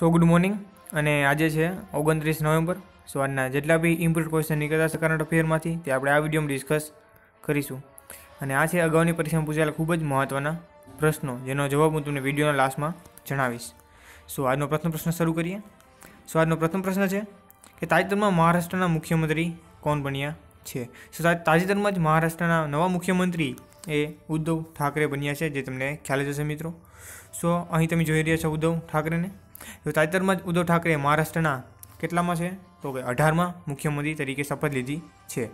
સો good morning અને આજે છે ઓગણત્રીસ નવેમ્બર. સો આજના જેટલા બી ઇમ્પોર્ટ ક્વેશ્ચન નીકળતા છે કરંટ અફેરમાંથી તે આપણે આ વિડીયોમાં ડિસ્કસ કરીશું. અને આ છે અગાઉની પરીક્ષામાં પૂછાયેલા ખૂબ જ મહત્ત્વના પ્રશ્નો, જેનો જવાબ હું તમને વિડીયોના લાસ્ટમાં જણાવીશ. સો આજનો પ્રથમ પ્રશ્ન શરૂ કરીએ. સો આજનો પ્રથમ પ્રશ્ન છે કે તાજેતરમાં મહારાષ્ટ્રના મુખ્યમંત્રી કોણ બન્યા છે? સો તાજેતરમાં જ મહારાષ્ટ્રના નવા મુખ્યમંત્રી એ ઉદ્ધવ ઠાકરે બન્યા છે, જે તમને ખ્યાલ જ હશે મિત્રો. સો અહીં તમે જોઈ રહ્યા છો ઉદ્ધવ ઠાકરેને. તો તાજેતરમાં જ ઉદ્ધવ ઠાકરે મહારાષ્ટ્રના કેટલામાં છે? તો કે અઢારમાં મુખ્યમંત્રી તરીકે શપથ લીધી છે.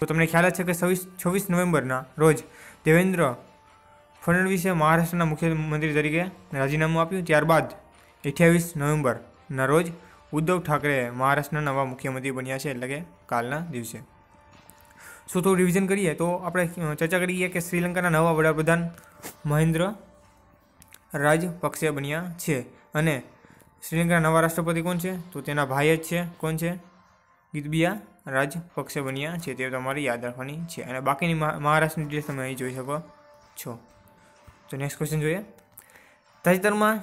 તો તમને ખ્યાલ જ છે કે છવ્વીસ છવ્વીસ નવેમ્બરના રોજ દેવેન્દ્ર ફડણવીસે મહારાષ્ટ્રના મુખ્યમંત્રી તરીકે રાજીનામું આપ્યું. ત્યારબાદ અઠ્યાવીસ નવેમ્બરના રોજ ઉદ્ધવ ઠાકરે મહારાષ્ટ્રના નવા મુખ્યમંત્રી બન્યા છે એટલે કે કાલના દિવસે. શું થોડું રિવિઝન કરીએ? તો આપણે ચર્ચા કરીએ કે શ્રીલંકાના નવા વડાપ્રધાન મહેન્દ્ર રાજપક્ષે બન્યા છે. અને શ્રીલંકાના નવા રાષ્ટ્રપતિ કોણ છે? તો તેના ભાઈ જ છે. કોણ છે? ગીતબિયા રાજપક્ષે બન્યા છે. તે તમારે યાદ રાખવાની છે. અને બાકીની મહારાષ્ટ્રની ડિટેલ્સ તમે અહીં જોઈ શકો છો. તો નેક્સ્ટ ક્વેશ્ચન જોઈએ. તાજેતરમાં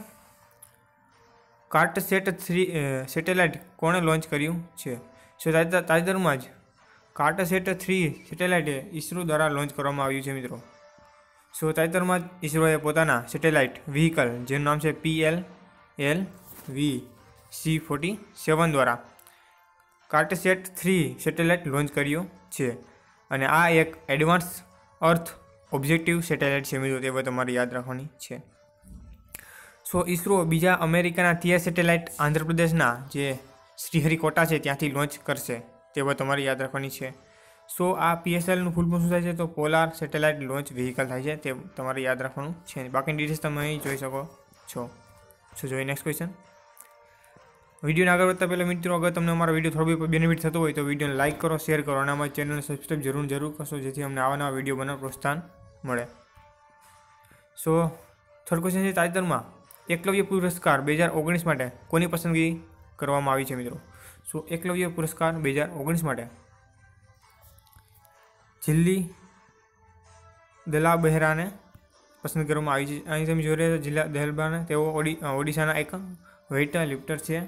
કાર્ટ સેટ થ્રી સેટેલાઇટ કોણે લોન્ચ કર્યું છે? સો તાજેતર- તાજેતરમાં જ Cartosat three satellite ISRO દ્વારા લોન્ચ કરવામાં આવ્યું છે, મિત્રો. સો તાજેતરમાં જ ઇસરોએ પોતાના સેટેલાઇટ વ્હીકલ જેનું નામ છે P S L V C forty seven દ્વારા. કાર્ટસેટ થ્રી સેટેલાઇટ લોન્ચ કર્યું છે. અને આ એક એડવાન્સ અર્થ ઓબ્જેક્ટિવ સેટેલાઇટ છે મિત્રો, તે તમારે યાદ રાખવાની છે. સો ઇસરો બીજા અમેરિકાના તિયા સેટેલાઇટ આંધ્રપ્રદેશના જે શ્રીહરિકોટા છે, ત્યાંથી લોન્ચ કરશે. તે તમારે યાદ રાખવાની છે. સો આ પીએસએલનું ફૂલ ફોર્મ શું થાય છે, તો પોલાર સેટેલાઇટ લોન્ચ વ્હીકલ થાય છે, તે તમારે યાદ રાખવાનું છે બાકીની ડિટેલ્સ તમે અહીં જોઈ શકો છો. સો જોઈએ નેક્સ્ટ ક્વેશ્ચન વિડીયોને આગળ વધતા પહેલાં મિત્રો, અગર તમને અમારો વીડિયો થોડો બી બેનિફિટ થતો હોય તો વિડીયોને લાઇક કરો શેર કરો અને અમારી ચેનલને સબસ્ક્રાઈબ જરૂર જરૂર કરશો, જેથી અમને આવા નવા વીડિયો બનાવવા પ્રોત્સાહન મળે. સો થર્ડ ક્વેશ્ચન છે તાજેતરમાં. એકલવ્ય પુરસ્કાર બે હજાર ઓગણીસ માટે કોની પસંદગી કરવામાં આવી છે મિત્રો? સો એકલવ્ય પુરસ્કાર બે હજાર ઓગણીસ માટે. જિલ્લી દલા બહેરાને પસંદ કરવામાં આવી છે. અહીં તમે જોઈ રહ્યા છો જિલ્લા દહેલબાને. તેઓ ઓડી ઓડિશાના એક વેઇટર લિફ્ટર છે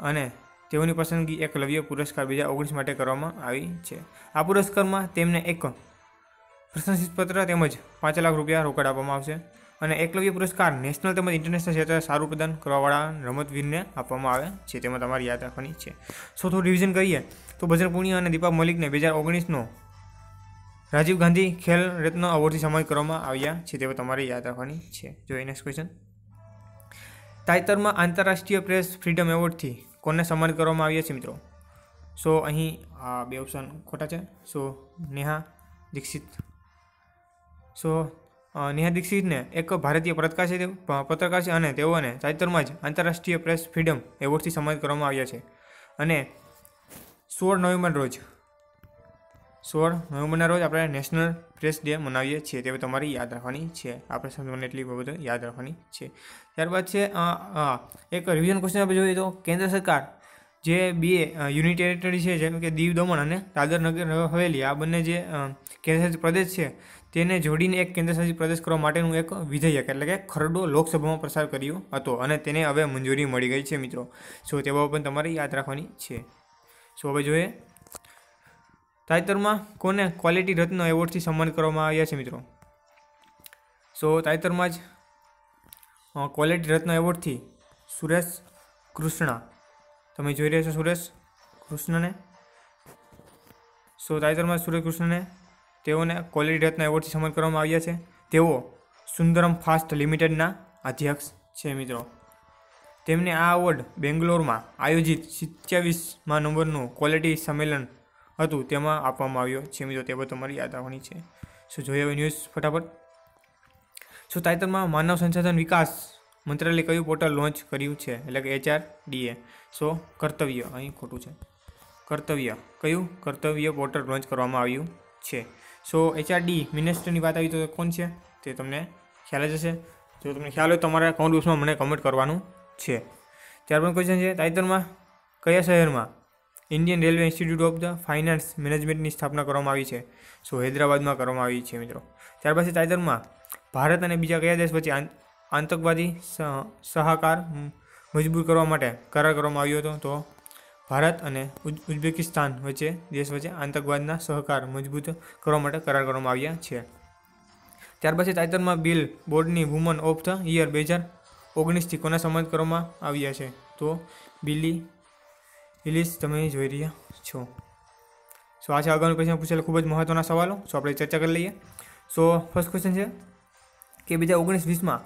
અને તેઓની પસંદગી એક લવ્ય પુરસ્કાર બે હજાર ઓગણીસ માટે કરવામાં આવી છે. આ પુરસ્કારમાં તેમને એક પ્રશંસિતપત્ર તેમજ પાંચ લાખ રૂપિયા રોકડ આપવામાં આવશે અને એકલવ્ય પુરસ્કાર નેશનલ તેમજ ઇન્ટરનેશનલ ક્ષેત્રે સારું પ્રદાન કરવાવાળા રમતવીરને આપવામાં આવે છે. તેમાં તમારે યાદ રાખવાની છે. સો થોડું રિવિઝન કરીએ તો બજરંગ પૂનિયા અને દીપા મલિકને બે હજાર ઓગણીસનો રાજીવ ગાંધી ખેલ રત્ન અવોર્ડથી સન્માનિત કરવામાં આવ્યા છે તેઓ તમારે યાદ રાખવાની છે. જોઈએ નેક્સ્ટ ક્વેશ્ચન તાજેતરમાં આંતરરાષ્ટ્રીય પ્રેસ ફ્રીડમ એવોર્ડથી કોને સન્માનિત કરવામાં આવ્યા છે મિત્રો? સો, અહીં, આ બે ઓપ્શન ખોટા છે. સો, નેહા દીક્ષિત. સો નેહા દીક્ષિતને એક ભારતીય પત્રકાર છે પત્રકાર છે અને તેઓને તાજેતરમાં જ આંતરરાષ્ટ્રીય પ્રેસ ફ્રીડમ એવોર્ડથી સન્માનિત કરવામાં આવ્યા છે. અને સોળ નવેમ્બર રોજ સોળ નવેમ્બરના રોજ આપણે નેશનલ પ્રેસ ડે મનાવીએ છીએ. તે તમારી યાદ રાખવાની છે. આપણે સમજવાની એટલી બાબતો યાદ રાખવાની છે. ત્યારબાદ છે એક રિવિઝન ક્વેશ્ચન આપણે જોઈએ તો કેન્દ્ર સરકાર જે બે યુનિટ ટેરિટરી છે, જેમ કે દીવ દમણ અને દાદર નગર હવેલી, આ બંને જે કેન્દ્રશાસિત પ્રદેશ છે, તેને જોડીને એક કેન્દ્રશાસિત પ્રદેશ કરવા માટેનું એક વિધેયક, એટલે કે ખરડો લોકસભામાં પસાર કર્યો હતો અને તેને હવે મંજૂરી મળી ગઈ છે મિત્રો. સો, તે બાબત પણ તમારે યાદ રાખવાની છે. સો, હવે જોઈએ તાજેતરમાં કોને ક્વોલિટી રત્ન એવોર્ડથી સન્માનિત કરવામાં આવ્યા છે મિત્રો? સો તાજેતરમાં જ ક્વોલિટી રત્ન એવોર્ડથી સુરેશ કૃષ્ણા. તમે જોઈ રહ્યા છો સુરેશ કૃષ્ણને? સો તાજેતરમાં સુરેશ કૃષ્ણને તેઓને ક્વોલિટી રત્ન એવોર્ડથી સન્માનિત કરવામાં આવ્યા છે. તેઓ સુંદરમ ફાસ્ટ લિમિટેડના અધ્યક્ષ છે મિત્રો. તેમને આ એવોર્ડ બેંગ્લોરમાં આયોજિત સિત્યાવીસમાં નંબરનું ક્વોલિટી સંમેલન હતું, તેમાં આપવામાં આવ્યો. છે મિત્રો, તે બધું તમારી યાદ રાખવાની છે. સો જોઈએ હવે ન્યૂઝ ફટાફટ. સો તાજેતરમાં માનવ સંસાધન વિકાસ મંત્રાલયે કયું પોર્ટલ લોન્ચ કર્યું છે? એટલે કે એચઆર ડીએ સો કર્તવ્ય, અહીં ખોટું છે. કર્તવ્ય, કયું કર્તવ્ય પોર્ટલ લોન્ચ કરવામાં આવ્યું છે? સો એચઆરડી મિનિસ્ટરની વાત આવી તો કોણ છે? તે તમને ખ્યાલ જ હશે. જો તમને ખ્યાલ હોય તમારા કોમેન્ટ બોક્સમાં મને કમેન્ટ કરવાનું છે. ત્યારબાદ ક્વેશ્ચન છે, તાજેતરમાં કયા શહેરમાં Indian railway institute of the finance મેનેજમેન્ટની સ્થાપના કરવામાં આવી છે. સો હૈદરાબાદમાં કરવામાં આવી છે મિત્રો. ત્યાર પછી તાજેતરમાં ભારત અને બીજા કયા દેશ વચ્ચે આતંકવાદી સહ- સહકાર મજબૂર કરવા માટે કરાર કરવામાં આવ્યો હતો? તો ભારત અને ઉઝ- ઉઝબેકિસ્તાન વચ્ચે, દેશ વચ્ચે આતંકવાદના સહકાર મજબૂત કરવા માટે કરાર કરવામાં આવ્યા છે. ત્યાર પછી તાજેતરમાં બિલ બોર્ડની વુમન ઓફ ધ યર બે હજાર ઓગણીસથી કોના સન્માનિત કરવામાં આવ્યા છે? તો, બિલી ઇલિસ તમે જોઈ રહ્યા છો. સો આ છે અગાઉનું ક્વેશ્ચન પૂછેલા ખૂબ જ મહત્ત્વના સવાલો. સો આપણે ચર્ચા કરી લઈએ. સો ફર્સ્ટ ક્વેશ્ચન છે કે બે હજાર ઓગણીસ વીસમાં,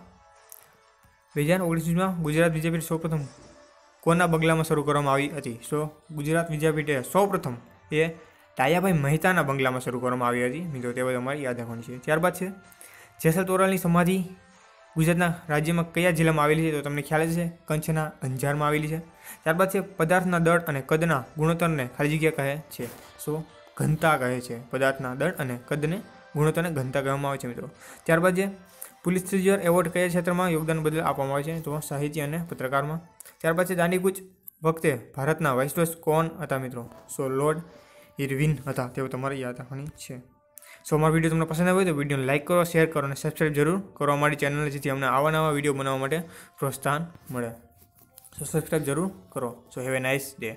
બે હજાર ઓગણીસ વીસમાં ગુજરાત વિદ્યાપીઠ સૌપ્રથમ કોના બંગલામાં શરૂ કરવામાં આવી હતી? સો ગુજરાત વિદ્યાપીઠે સૌપ્રથમ એ ટાયાભાઈ મહેતાના બંગલામાં શરૂ કરવામાં આવી હતી. મિત્રો, તે બધું અમારી યાદ રાખવાની છે. ત્યારબાદ છે, જેસલ તોરલની સમાધિ ગુજરાતના રાજ્યમાં કયા જિલ્લામાં આવેલી છે તો તમને ખ્યાલ છે કચ્છના અંજારમાં આવેલી છે. ત્યારબાદ છે પદાર્થના દળ અને કદના ગુણોત્તરને ખાલી જગ્યા કહે છે. સો, ઘનતા કહે છે. પદાર્થના દળ અને કદને ગુણોત્તરને ઘનતા કહેવામાં આવે છે મિત્રો. ત્યારબાદ જે પુલિત્ઝર એવોર્ડ કયા ક્ષેત્રમાં યોગદાન બદલ આપવામાં આવે છે તો સાહિત્ય અને પત્રકારમાં. ત્યારબાદ છે દાંડીકૂચ વખતે ભારતના વાઇસરોસ કોણ હતા મિત્રો? સો, લોર્ડ ઇરવિન હતા. તેવું તમારે યાદ રાખવાની છે. સો અમારો વીડિયો તમને પસંદ આવ્યો તો વિડીયોને લાઇક કરો શેર કરો અને સબસ્ક્રાઈબ જરૂર કરો અમારી ચેનલને જેથી અમને આવા નવા વીડિયો બનાવવા માટે પ્રોત્સાહન મળે. સો સબસ્ક્રાઈબ જરૂર કરો. So have a nice day